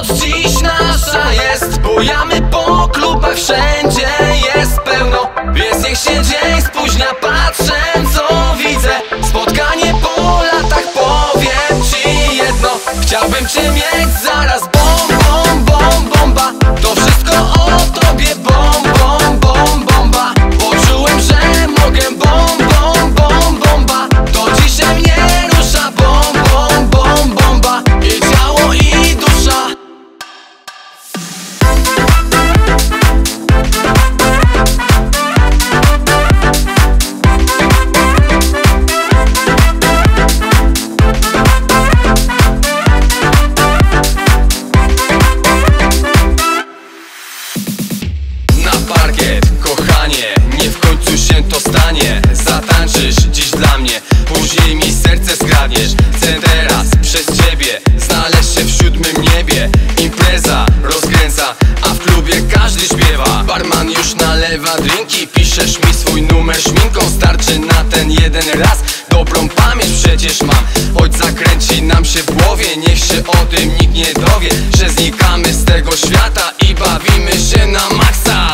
Noc dziś nasza jest nalewa drinki, piszesz mi swój numer śminką Starczy na ten jeden raz, dobrą pamięć przecież mam. Choć zakręci nam się w głowie, niech się o tym nikt nie dowie Że znikamy z tego świata i bawimy się na maksa.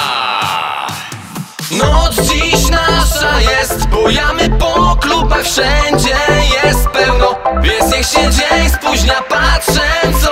Noc dziś nasza jest Bujamy po klubach Wszędzie jest pełno. Więc niech się dzień spóźnia Patrzę co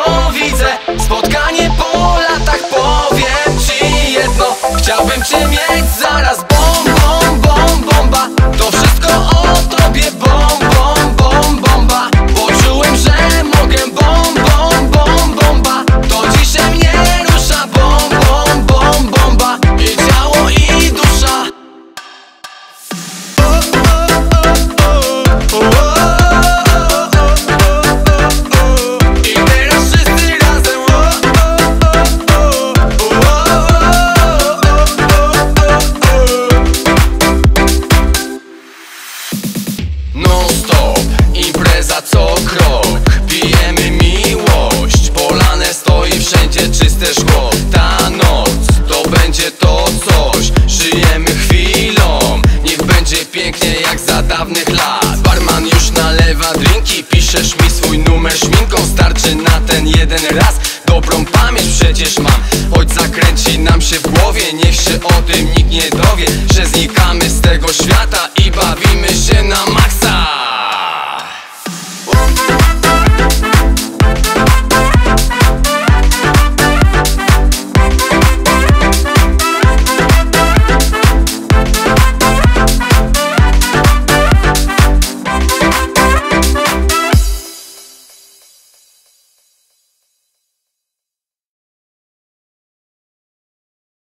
dawnych lat. Barman już nalewa drinki Piszesz mi swój numer śminką Starczy na ten jeden raz. Dobrą pamięć przecież mam Choć zakręci nam się w głowie Niech się o tym nikt nie dowie Że znikamy